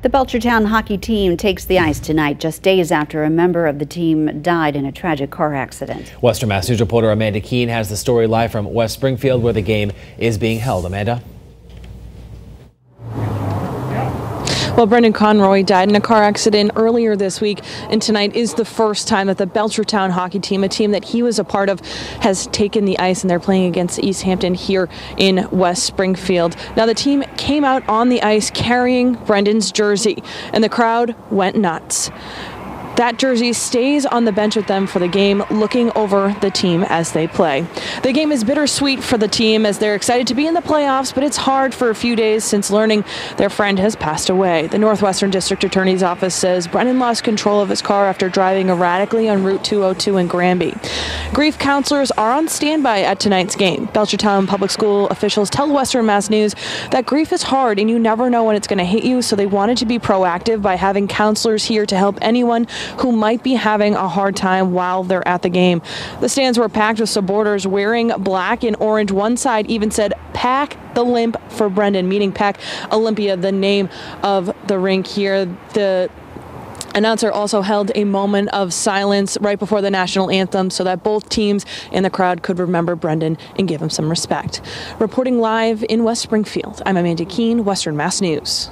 The Belchertown hockey team takes the ice tonight, just days after a member of the team died in a tragic car accident. Western Mass News reporter Amanda Keene has the story live from West Springfield, where the game is being held. Amanda? Well, Brendan Conroy died in a car accident earlier this week, and tonight is the first time that the Belchertown hockey team, a team that he was a part of, has taken the ice and they're playing against Easthampton here in West Springfield. Now, the team came out on the ice carrying Brendan's jersey, and the crowd went nuts. That jersey stays on the bench with them for the game, looking over the team as they play. The game is bittersweet for the team as they're excited to be in the playoffs, but it's hard for a few days since learning their friend has passed away. The Northwestern District Attorney's Office says Brendan lost control of his car after driving erratically on Route 202 in Granby. Grief counselors are on standby at tonight's game. Belchertown Public School officials tell Western Mass News that grief is hard and you never know when it's going to hit you, so they wanted to be proactive by having counselors here to help anyone who might be having a hard time while they're at the game. The stands were packed with supporters wearing black and orange. One side even said, Pack the limp for Brendan, meaning Pack Olympia, the name of the rink here. The announcer also held a moment of silence right before the national anthem so that both teams and the crowd could remember Brendan and give him some respect. Reporting live in West Springfield, I'm Amanda Keene, Western Mass News.